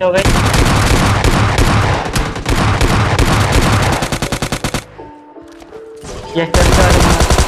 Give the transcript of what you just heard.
हो गई Y esto es.